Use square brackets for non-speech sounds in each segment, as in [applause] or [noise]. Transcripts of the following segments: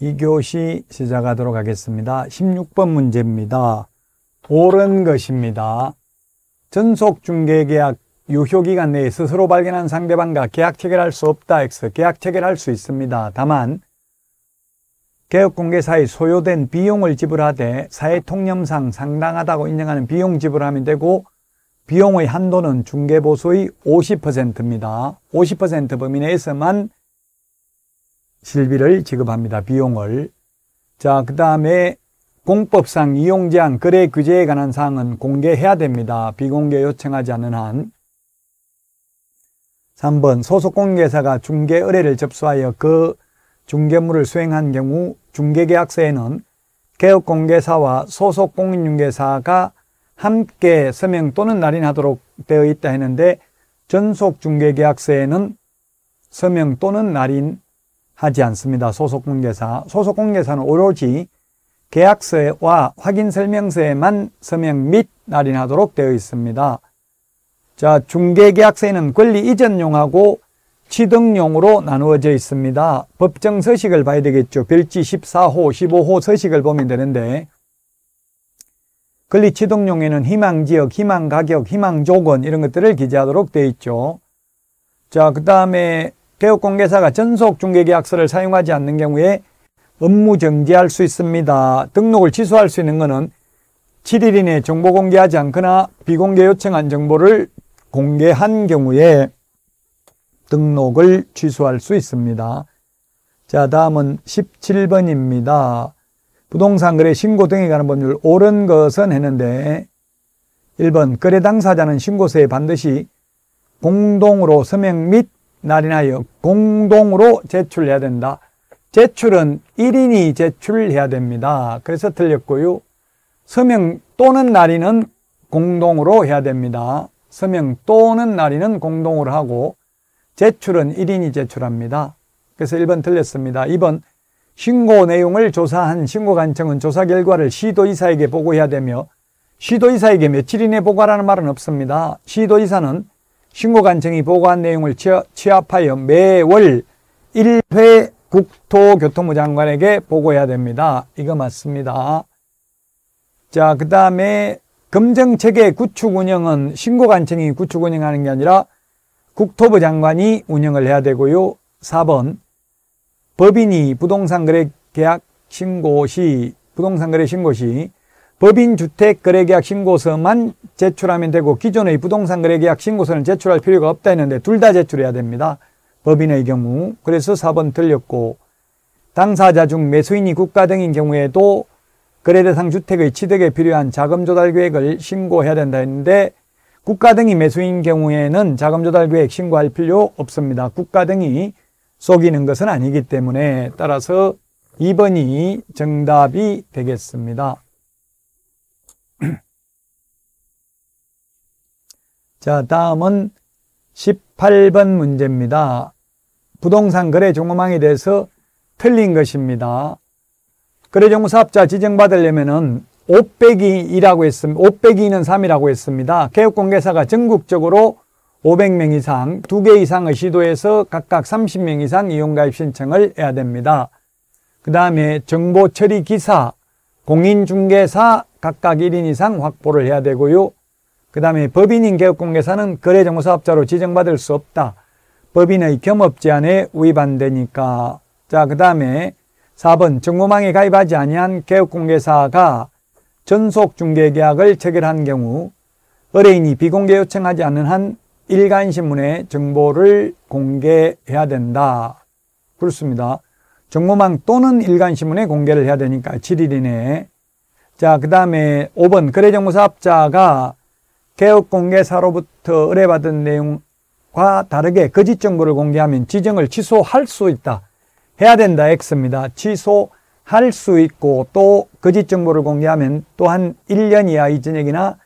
2교시 시작하도록 하겠습니다. 16번 문제입니다. 옳은 것입니다. 전속 중개계약 유효기간 내에 스스로 발견한 상대방과 계약 체결할 수 없다. X. 계약 체결할 수 있습니다. 다만 개업공개사에 소요된 비용을 지불하되 사회통념상 상당하다고 인정하는 비용 지불하면 되고 비용의 한도는 중개보수의 50%입니다. 50% 범위 내에서만 실비를 지급합니다. 비용을. 자, 그 다음에 공법상 이용제한 거래 규제에 관한 사항은 공개해야 됩니다. 비공개 요청하지 않는 한. 3번 소속공개사가 중개 의뢰를 접수하여 그 중개물을 수행한 경우 중개계약서에는 개업공개사와 소속공인중개사가 함께 서명 또는 날인하도록 되어 있다 했는데 전속중개계약서에는 서명 또는 날인 하지 않습니다. 소속공개사. 소속공개사는 오로지 계약서와 확인설명서에만 서명 및 날인하도록 되어 있습니다. 자, 중개계약서에는 권리 이전용하고 취득용으로 나누어져 있습니다. 법정 서식을 봐야 되겠죠. 별지 14호, 15호 서식을 보면 되는데 권리 취득용에는 희망지역, 희망가격, 희망조건 이런 것들을 기재하도록 되어 있죠. 자, 그 다음에 개업공개사가 전속 중개계약서를 사용하지 않는 경우에 업무 정지할 수 있습니다. 등록을 취소할 수 있는 것은 7일 이내 정보 공개하지 않거나 비공개 요청한 정보를 공개한 경우에 등록을 취소할 수 있습니다. 자, 다음은 17번입니다. 부동산 거래 신고 등에 관한 법률 옳은 것은 했는데 1번 거래 당사자는 신고서에 반드시 공동으로 서명 및 날인하여 공동으로 제출해야 된다. 제출은 1인이 제출해야 됩니다. 그래서 틀렸고요. 서명 또는 날인은 공동으로 해야 됩니다. 서명 또는 날인은 공동으로 하고 제출은 1인이 제출합니다. 그래서 1번 틀렸습니다. 2번 신고 내용을 조사한 신고관청은 조사 결과를 시도이사에게 보고해야 되며 시도이사에게 며칠 이내 보고하라는 말은 없습니다. 시도이사는 신고관청이 보고한 내용을 취합하여 매월 1회 국토교통부 장관에게 보고해야 됩니다. 이거 맞습니다. 자, 그 다음에 검정체계 구축 운영은 신고관청이 구축 운영하는 게 아니라 국토부 장관이 운영을 해야 되고요. 4번 법인이 부동산 거래 계약 신고 시 부동산 거래 신고 시 법인 주택 거래 계약 신고서만 제출하면 되고 기존의 부동산 거래 계약 신고서는 제출할 필요가 없다 했는데 둘 다 제출해야 됩니다. 법인의 경우. 그래서 4번 틀렸고 당사자 중 매수인이 국가 등인 경우에도 거래 대상 주택의 취득에 필요한 자금 조달 계획을 신고해야 된다 했는데 국가 등이 매수인 경우에는 자금 조달 계획 신고할 필요 없습니다. 국가 등이 속이는 것은 아니기 때문에 따라서 2번이 정답이 되겠습니다. 자, 다음은 18번 문제입니다. 부동산 거래 종업망에 대해서 틀린 것입니다. 거래정보 사업자 지정받으려면은 5 빼기 2라고 했습니다. 5 빼기 2는 3이라고 했습니다. 개업공개사가 전국적으로 500명 이상, 2개 이상의 시도에서 각각 30명 이상 이용가입 신청을 해야 됩니다. 그 다음에 정보 처리 기사, 공인중개사 각각 1인 이상 확보를 해야 되고요. 그 다음에 법인인 개업공개사는 거래정보사업자로 지정받을 수 없다. 법인의 겸업 제한에 위반되니까. 자, 그 다음에 4번 정보망에 가입하지 아니한 개업공개사가 전속 중개계약을 체결한 경우 의뢰인이 비공개 요청하지 않는 한 일간신문에 정보를 공개해야 된다. 그렇습니다. 정보망 또는 일간신문에 공개를 해야 되니까 7일 이내에. 자, 그 다음에 5번 거래정보사업자가 개업공개사로부터 의뢰받은 내용과 다르게 거짓 정보를 공개하면 지정을 취소할 수 있다. 해야 된다. X입니다. 취소할 수 있고 또 거짓 정보를 공개하면 또한 1년 이하의 전역이나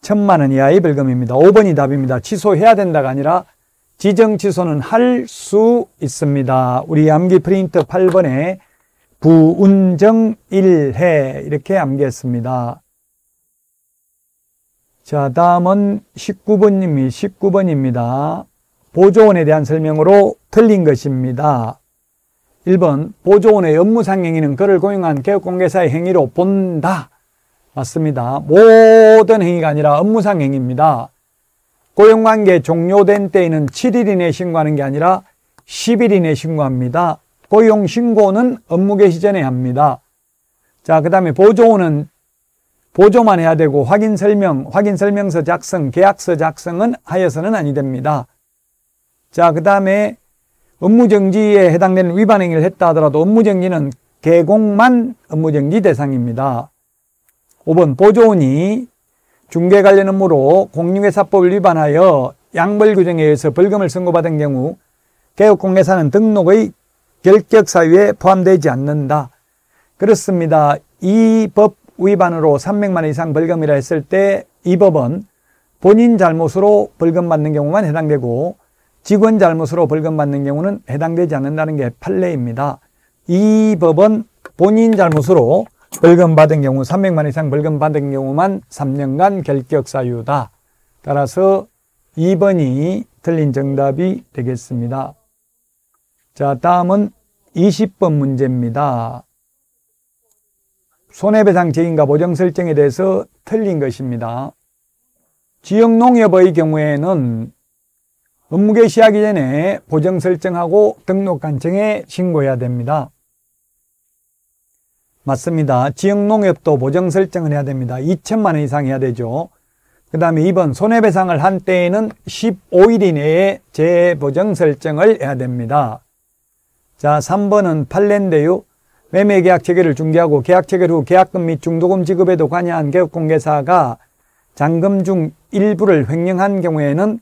천만 원 이하의 벌금입니다. 5번이 답입니다. 취소해야 된다가 아니라 지정 취소는 할 수 있습니다. 우리 암기 프린트 8번에 부운정 1해 이렇게 암기했습니다. 자, 다음은 19번님이 19번입니다. 보조원에 대한 설명으로 틀린 것입니다. 1번 보조원의 업무상 행위는 그를 고용한 개업공개사의 행위로 본다. 맞습니다. 모든 행위가 아니라 업무상 행위입니다. 고용관계 종료된 때에는 7일 이내 신고하는 게 아니라 10일 이내 신고합니다. 고용 신고는 업무 개시 전에 합니다. 자, 그 다음에 보조원은 보조만 해야 되고 확인 설명, 확인 설명서 작성, 계약서 작성은 하여서는 아니 됩니다. 자, 그 다음에 업무정지에 해당되는 위반 행위를 했다 하더라도 업무정지는 개공만 업무정지 대상입니다. 5번 보조원이 중개 관련 업무로 공유회사법을 위반하여 양벌 규정에 의해서 벌금을 선고받은 경우 개업공개사는 등록의 결격 사유에 포함되지 않는다. 그렇습니다. 이 법 위반으로 300만 원 이상 벌금이라 했을 때 이 법은 본인 잘못으로 벌금 받는 경우만 해당되고 직원 잘못으로 벌금 받는 경우는 해당되지 않는다는 게 판례입니다. 이 법은 본인 잘못으로 벌금 받은 경우 300만 이상 벌금 받은 경우만 3년간 결격 사유다. 따라서 2번이 틀린 정답이 되겠습니다. 자, 다음은 20번 문제입니다. 손해배상 책임과 보정 설정에 대해서 틀린 것입니다. 지역농협의 경우에는 업무 개시하기 전에 보정 설정하고 등록 간청에 신고해야 됩니다. 맞습니다. 지역농협도 보정 설정을 해야 됩니다. 2천만 원 이상 해야 되죠. 그 다음에 2번 손해배상을 한 때에는 15일 이내에 재보정 설정을 해야 됩니다. 자, 3번은 판례인데요. 매매계약 체결을 중개하고 계약 체결 후 계약금 및 중도금 지급에도 관여한 개업공개사가 잔금 중 일부를 횡령한 경우에는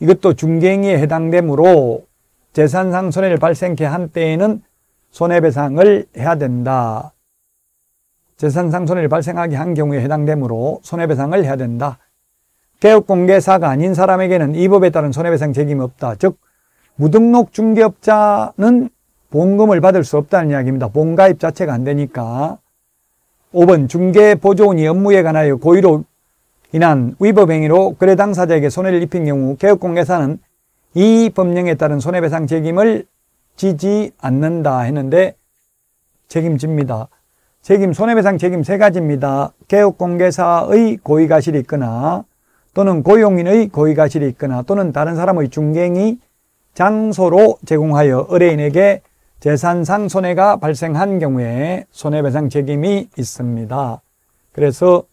이것도 중개행위에 해당되므로 재산상 손해를 발생케 한 때에는 손해배상을 해야 된다. 재산상 손해를 발생하게 한 경우에 해당되므로 손해배상을 해야 된다. 개업공개사가 아닌 사람에게는 이 법에 따른 손해배상 책임이 없다. 즉 무등록 중개업자는 본금을 받을 수 없다는 이야기입니다. 본가입 자체가 안 되니까. 5번 중개 보조원이 업무에 관하여 고의로 인한 위법 행위로 거래 당사자에게 손해를 입힌 경우 개업공개사는 이 법령에 따른 손해배상 책임을 지지 않는다 했는데 책임집니다. 책임 손해배상 책임 세 가지입니다. 개업공개사의 고의가실이 있거나 또는 고용인의 고의가실이 있거나 또는 다른 사람의 중개행위 장소로 제공하여 의뢰인에게 재산상 손해가 발생한 경우에 손해배상 책임이 있습니다. 그래서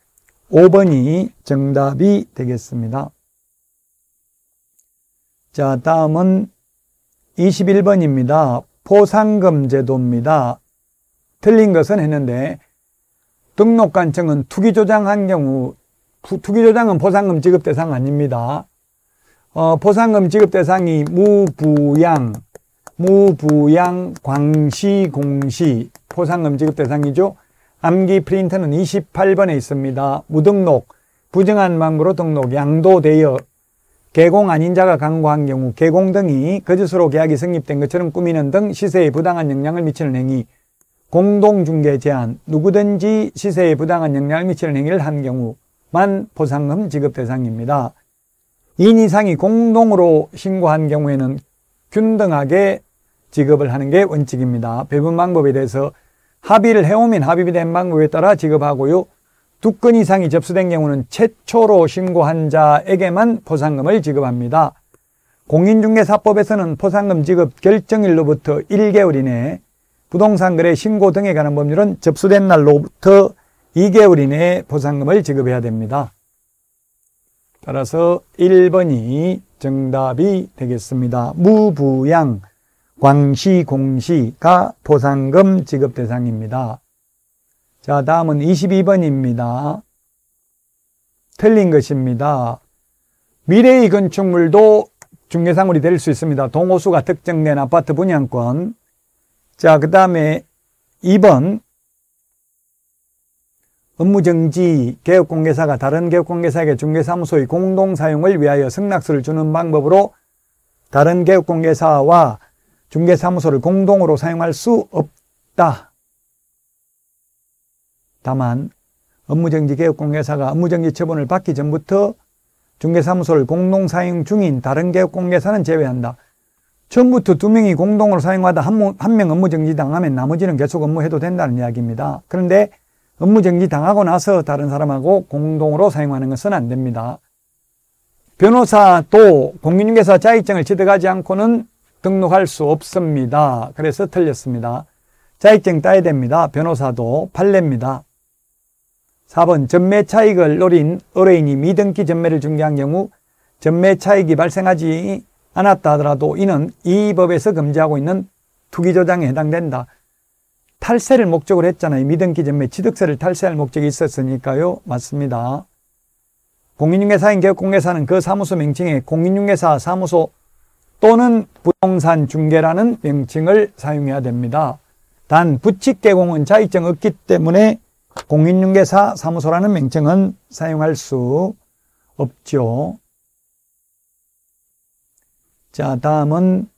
5번이 정답이 되겠습니다. 자, 다음은 21번입니다. 포상금 제도입니다. 틀린 것은 했는데 등록관청은 투기조장한 경우 투기조장은 포상금 지급 대상 아닙니다. 어, 포상금 지급 대상이 무부양, 무부양, 광시, 공시, 포상금 지급 대상이죠. 암기 프린터는 28번에 있습니다. 무등록, 부정한 방법으로 등록, 양도되어 개공 아닌 자가 강구한 경우 개공 등이 거짓으로 계약이 성립된 것처럼 꾸미는 등 시세에 부당한 영향을 미치는 행위, 공동중개 제한, 누구든지 시세에 부당한 영향을 미치는 행위를 한 경우만 포상금 지급 대상입니다. 2인 이상이 공동으로 신고한 경우에는 균등하게 지급을 하는 게 원칙입니다. 배분 방법에 대해서 합의를 해오면 합의된 이 방법에 따라 지급하고요. 두 건 이상이 접수된 경우는 최초로 신고한 자에게만 포상금을 지급합니다. 공인중개사법에서는 포상금 지급 결정일로부터 1개월 이내 부동산 거래 신고 등에 관한 법률은 접수된 날로부터 2개월 이내에 포상금을 지급해야 됩니다. 따라서 1번이 정답이 되겠습니다. 무부양 광시, 공시가 보상금 지급 대상입니다. 자, 다음은 22번입니다. 틀린 것입니다. 미래의 건축물도 중개사물이 될 수 있습니다. 동호수가 특정된 아파트 분양권. 자, 그 다음에 2번. 업무정지 개업공개사가 다른 개업공개사에게 중개사무소의 공동사용을 위하여 승낙서를 주는 방법으로 다른 개업공개사와 중개사무소를 공동으로 사용할 수 없다. 다만 업무정지 개업공개사가 업무정지 처분을 받기 전부터 중개사무소를 공동 사용 중인 다른 개업공개사는 제외한다. 처음부터 두 명이 공동으로 사용하다 한 명 업무 정지 당하면 나머지는 계속 업무해도 된다는 이야기입니다. 그런데 업무 정지 당하고 나서 다른 사람하고 공동으로 사용하는 것은 안 됩니다. 변호사도 공인중개사 자격증을 취득하지 않고는 등록할 수 없습니다. 그래서 틀렸습니다. 자격증 따야 됩니다. 변호사도 판례입니다. 4번 전매 차익을 노린 의뢰인이 미등기 전매를 중개한 경우 전매 차익이 발생하지 않았다 하더라도 이는 이 법에서 금지하고 있는 투기 조장에 해당된다. 탈세를 목적으로 했잖아요. 미등기 전매 취득세를 탈세할 목적이 있었으니까요. 맞습니다. 공인중개사인 개업공개사는 그 사무소 명칭에 공인중개사 사무소 또는 부동산 중개라는 명칭을 사용해야 됩니다. 단 부칙 개공은 자격증 없기 때문에 공인중개사 사무소라는 명칭은 사용할 수 없죠. 자, 다음은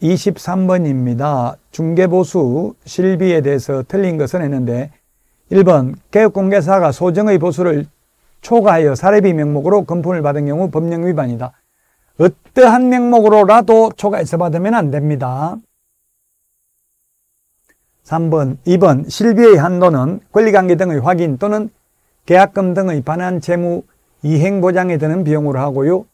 23번입니다. 중개보수 실비에 대해서 틀린 것은 했는데 1번 개업공개사가 소정의 보수를 초과하여 사례비 명목으로 금품을 받은 경우 법령 위반이다. 어떠한 명목으로라도 초과해서 받으면 안 됩니다. 3번, 2번 실비의 한도는 권리관계 등의 확인 또는 계약금 등의 반환 채무 이행 보장에 드는 비용으로 하고요.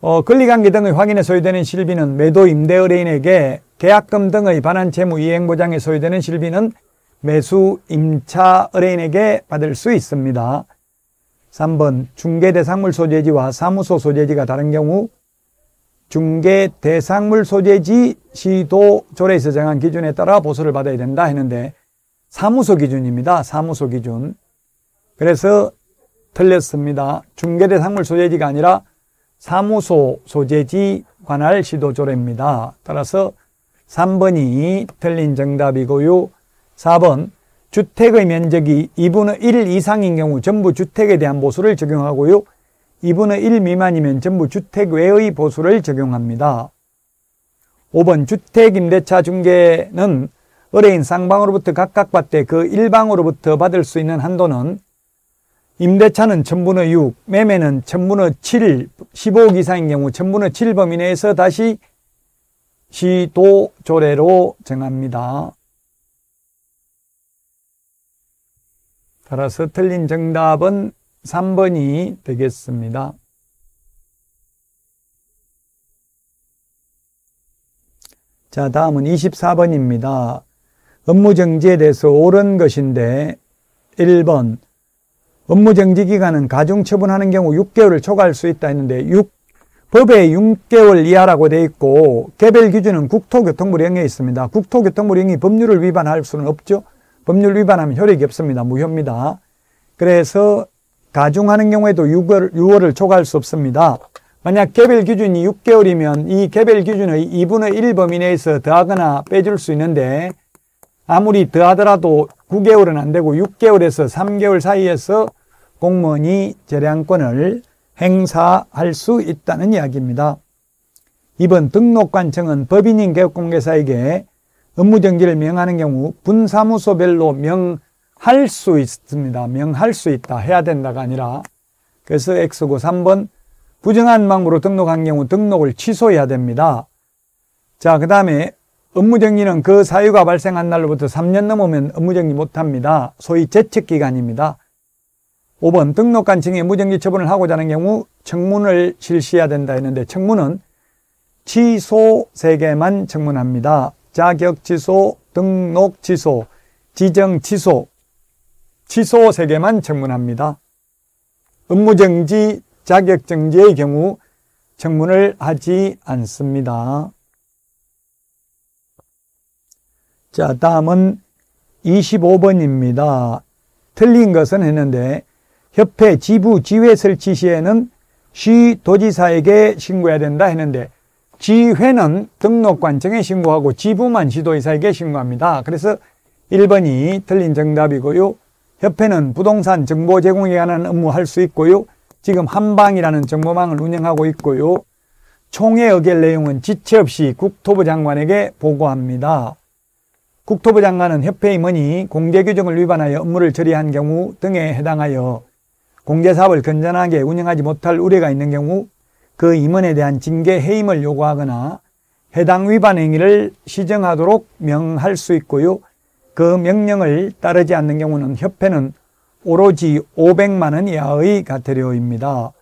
어, 권리관계 등의 확인에 소요되는 실비는 매도 임대 의뢰인에게 계약금 등의 반환 채무 이행 보장에 소요되는 실비는 매수 임차 의뢰인에게 받을 수 있습니다. 3번 중개 대상물 소재지와 사무소 소재지가 다른 경우 중개 대상물 소재지 시도 조례에서 정한 기준에 따라 보수를 받아야 된다 했는데 사무소 기준입니다. 사무소 기준. 그래서 틀렸습니다. 중개 대상물 소재지가 아니라 사무소 소재지 관할 시도 조례입니다. 따라서 3번이 틀린 정답이고요. 4번 주택의 면적이 2분의 1 이상인 경우 전부 주택에 대한 보수를 적용하고요. 2분의 1 미만이면 전부 주택 외의 보수를 적용합니다. 5번 주택임대차 중개는 의뢰인 쌍방으로부터 각각 받되 그 일방으로부터 받을 수 있는 한도는 임대차는 천분의 6, 매매는 천분의 7, 15억 이상인 경우 천분의 7 범위 내에서 다시 시도 조례로 정합니다. 따라서 틀린 정답은 3번이 되겠습니다. 자, 다음은 24번입니다. 업무정지에 대해서 옳은 것인데 1번 업무정지 기간은 가중처분하는 경우 6개월을 초과할 수 있다 했는데 6, 법에 6개월 이하라고 되어 있고 개별 기준은 국토교통부 령에 있습니다. 국토교통부 령이 법률을 위반할 수는 없죠. 법률 위반하면 효력이 없습니다. 무효입니다. 그래서 가중하는 경우에도 6월, 6월을 초과할 수 없습니다. 만약 개별 기준이 6개월이면 이 개별 기준의 2분의 1 범위 내에서 더하거나 빼줄 수 있는데 아무리 더하더라도 9개월은 안 되고 6개월에서 3개월 사이에서 공무원이 재량권을 행사할 수 있다는 이야기입니다. 이번 등록관청은 법인인 개업공개사에게 업무 정지를 명하는 경우 분사무소별로 명할 수 있습니다. 명할 수 있다. 해야 된다가 아니라 그래서 X고 3번 부정한 방법으로 등록한 경우 등록을 취소해야 됩니다. 자, 그 다음에 업무정지는 그 사유가 발생한 날로부터 3년 넘으면 업무정지 못합니다. 소위 재책기간입니다. 5번 등록관청에 무정지 처분을 하고자 하는 경우 청문을 실시해야 된다 했는데 청문은 취소 3개만 청문합니다. 자격 취소, 등록 취소, 지정 취소, 취소 3개만 청문합니다. 업무정지, 자격정지의 경우 청문을 하지 않습니다. 자, 다음은 25번입니다. 틀린 것은 했는데 협회 지부 지회 설치 시에는 시 도지사에게 신고해야 된다 했는데 지회는 등록관청에 신고하고 지부만 시도지사에게 신고합니다. 그래서 1번이 틀린 정답이고요. 협회는 부동산 정보 제공에 관한 업무 할 수 있고요. 지금 한방이라는 정보망을 운영하고 있고요. 총회 의결 내용은 지체 없이 국토부 장관에게 보고합니다. 국토부 장관은 협회 임원이 공제 규정을 위반하여 업무를 처리한 경우 등에 해당하여 공제사업을 건전하게 운영하지 못할 우려가 있는 경우 그 임원에 대한 징계 해임을 요구하거나 해당 위반 행위를 시정하도록 명할 수 있고요. 그 명령을 따르지 않는 경우는 협회는 오로지 500만 원 이하의 과태료입니다.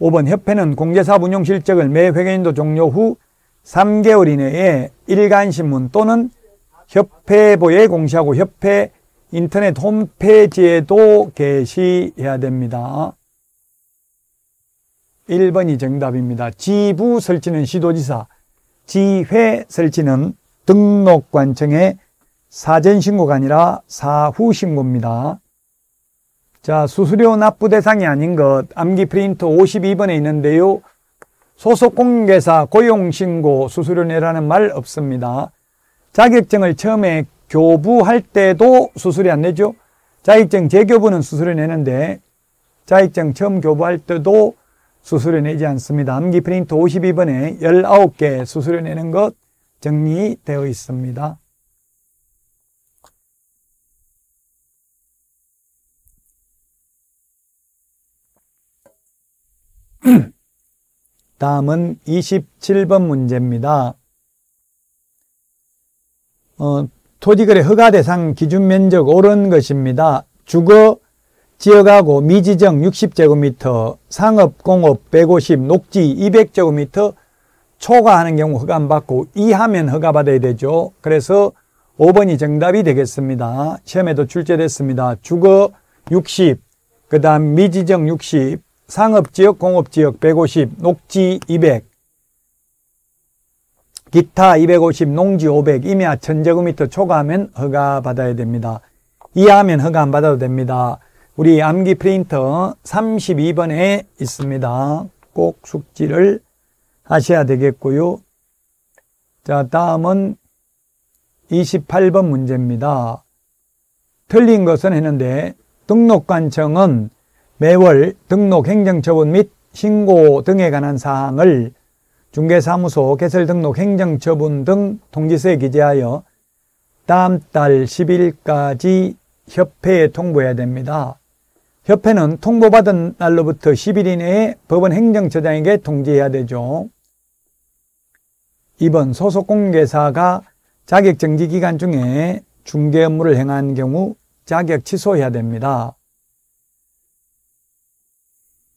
5번 협회는 공제사업 운용 실적을 매 회계연도 종료 후 3개월 이내에 일간신문 또는 협회보에 공시하고 협회 인터넷 홈페이지에도 게시해야 됩니다. 1번이 정답입니다. 지부 설치는 시도지사, 지회 설치는 등록관청의 사전신고가 아니라 사후신고입니다. 자, 수수료 납부 대상이 아닌 것, 암기 프린트 52번에 있는데요. 소속 공개사 고용신고 수수료 내라는 말 없습니다. 자격증을 처음에 교부할 때도 수수료 안 내죠? 자격증 재교부는 수수료 내는데 자격증 처음 교부할 때도 수수료 내지 않습니다. 암기 프린트 52번에 19개 수수료 내는 것 정리되어 있습니다. [clears throat] 다음은 27번 문제입니다. 어, 토지거래 허가 대상 기준 면적 옳은 것입니다. 주거 지역하고 미지정 60제곱미터, 상업공업 150, 녹지 200제곱미터 초과하는 경우 허가 안 받고 이하면 허가 받아야 되죠. 그래서 5번이 정답이 되겠습니다. 시험에도 출제됐습니다. 주거 60, 그 다음 미지정 60, 상업지역, 공업지역 150, 녹지 200, 기타 250, 농지 500, 임야 1000제곱미터 초과하면 허가 받아야 됩니다. 이하면 허가 안 받아도 됩니다. 우리 암기 프린터 32번에 있습니다. 꼭 숙지를 하셔야 되겠고요. 자, 다음은 28번 문제입니다. 틀린 것은 했는데 등록관청은 매월 등록 행정처분 및 신고 등에 관한 사항을 중개사무소 개설 등록 행정처분 등 통지서에 기재하여 다음 달 10일까지 협회에 통보해야 됩니다. 협회는 통보받은 날로부터 10일 이내에 법원 행정처장에게 통지해야 되죠. 2번 소속 공개사가 자격 정지 기간 중에 중개 업무를 행한 경우 자격 취소해야 됩니다.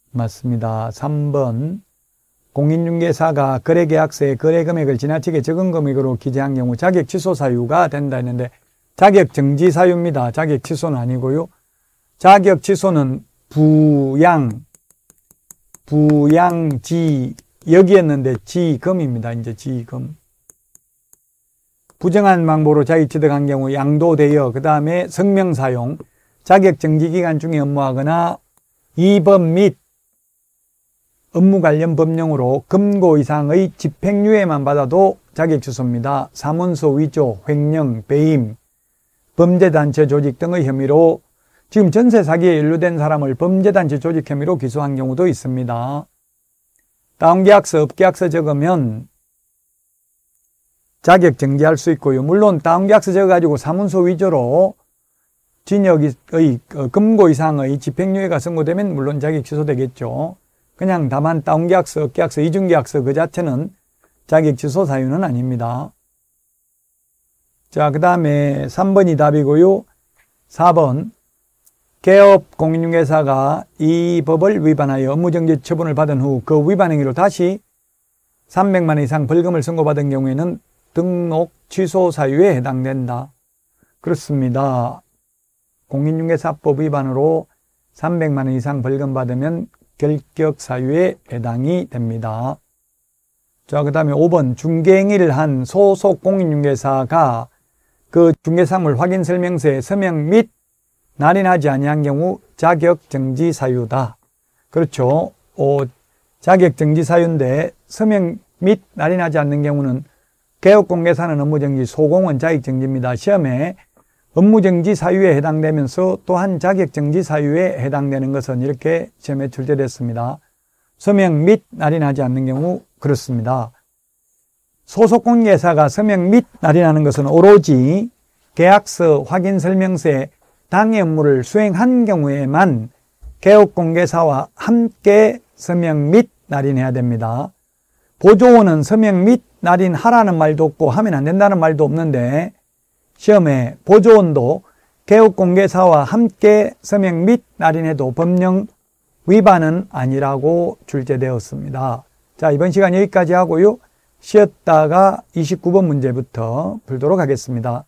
맞습니다. 3번 공인중개사가 거래계약서에 거래금액을 지나치게 적은 금액으로 기재한 경우 자격 취소 사유가 된다 했는데 자격 정지 사유입니다. 자격 취소는 아니고요. 자격 취소는 부양, 부양지 여기였는데 지금입니다. 이제 지금. 부정한 망보로 자기 취득한 경우 양도되어 그 다음에 성명 사용, 자격 정지 기간 중에 업무하거나 2번 및 업무 관련 법령으로 금고 이상의 집행유예만 받아도 자격 취소입니다. 사문서 위조, 횡령, 배임, 범죄단체 조직 등의 혐의로 지금 전세 사기에 연루된 사람을 범죄단체 조직 혐의로 기소한 경우도 있습니다. 다운 계약서, 업 계약서 적으면 자격 정지할 수 있고요. 물론 다운 계약서 적어가지고 사문서 위조로 징역의 어, 금고 이상의 집행유예가 선고되면 물론 자격 취소되겠죠. 그냥 다만 다운 계약서, 계약서, 이중 계약서 그 자체는 자격 취소 사유는 아닙니다. 자, 그 다음에 3번이 답이고요. 4번 개업 공인중개사가 이 법을 위반하여 업무정지 처분을 받은 후 그 위반 행위로 다시 300만 원 이상 벌금을 선고받은 경우에는 등록 취소 사유에 해당된다. 그렇습니다. 공인중개사법 위반으로 300만 원 이상 벌금 받으면 결격 사유에 해당이 됩니다. 자, 그 다음에 5번 중개행위를 한 소속 공인중개사가 그 중개사물 확인 설명서에 서명 및 날인하지 아니한 경우 자격 정지 사유다. 그렇죠. 어, 자격 정지 사유인데 서명 및 날인하지 않는 경우는 개업공개사는 업무정지, 소공은 자격정지입니다. 시험에 업무정지 사유에 해당되면서 또한 자격정지 사유에 해당되는 것은 이렇게 시험에 출제됐습니다. 서명 및 날인하지 않는 경우 그렇습니다. 소속공개사가 서명 및 날인하는 것은 오로지 계약서 확인 설명서에 당의 업무를 수행한 경우에만 개업공개사와 함께 서명 및 날인해야 됩니다. 보조원은 서명 및 날인하라는 말도 없고 하면 안 된다는 말도 없는데 시험에 보조원도 개업공개사와 함께 서명 및 날인해도 법령 위반은 아니라고 출제되었습니다. 자, 이번 시간 여기까지 하고요. 쉬었다가 29번 문제부터 풀도록 하겠습니다.